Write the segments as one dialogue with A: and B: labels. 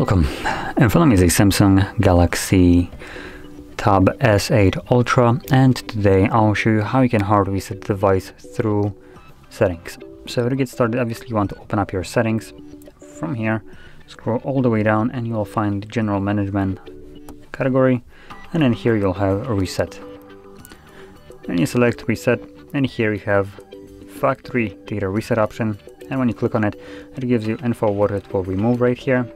A: Welcome. In front of me is a Samsung Galaxy Tab S8 Ultra and today I'll show you how you can hard reset the device through settings. So to get started obviously you want to open up your settings from here scroll all the way down and you'll find general management category and then here you'll have a reset. And you select reset and here you have factory data reset option and when you click on it it gives you info what it will remove right here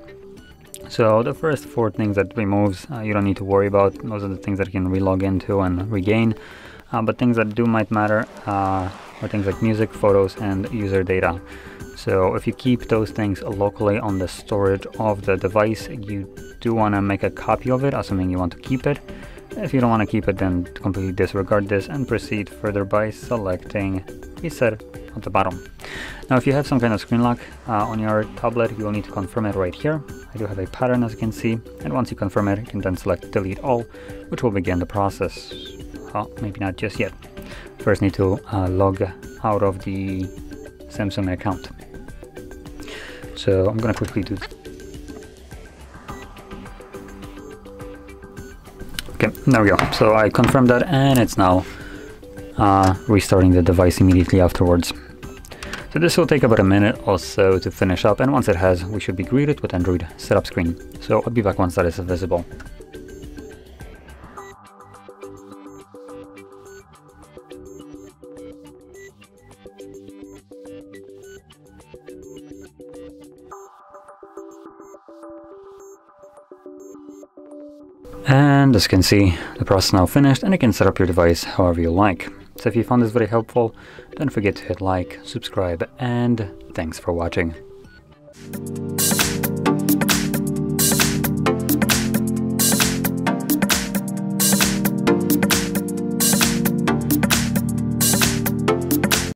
A: so the first four things that removes, uh, you don't need to worry about. Those are the things that you can relog into and regain. Uh, but things that do might matter uh, are things like music, photos, and user data. So if you keep those things locally on the storage of the device, you do want to make a copy of it, assuming you want to keep it. If you don't want to keep it, then completely disregard this and proceed further by selecting reset at the bottom. Now if you have some kind of screen lock uh, on your tablet, you will need to confirm it right here. I do have a pattern as you can see, and once you confirm it, you can then select delete all, which will begin the process. Well, maybe not just yet. First need to uh, log out of the Samsung account. So I'm gonna quickly do Okay, there we go. So I confirmed that and it's now uh, restarting the device immediately afterwards. So this will take about a minute or so to finish up and once it has, we should be greeted with Android setup screen. So I'll be back once that is visible. And as you can see, the process now finished and you can set up your device however you like. So if you found this very helpful, don't forget to hit like, subscribe, and thanks for watching.